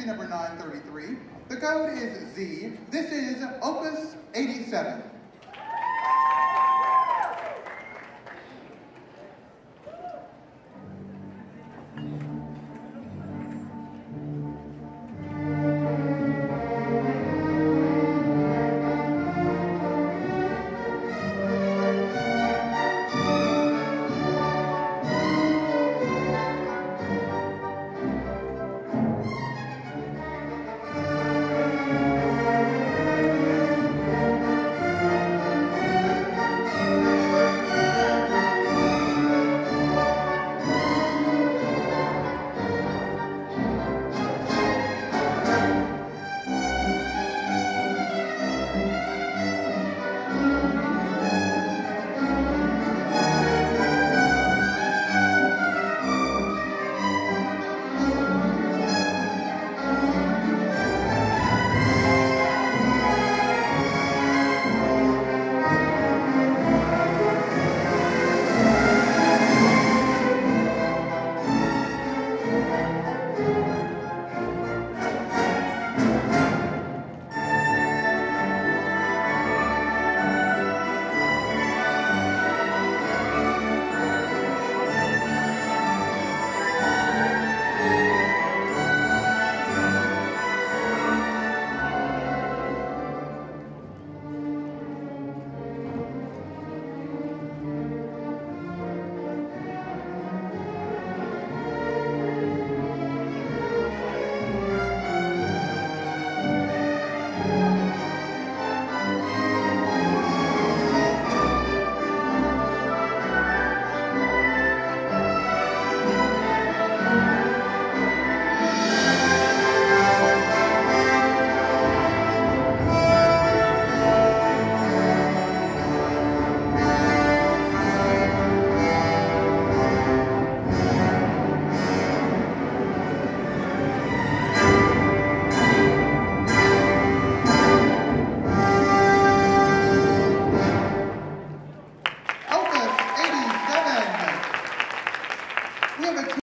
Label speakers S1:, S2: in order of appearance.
S1: entry number 933. The code is Z. This is Opus 87.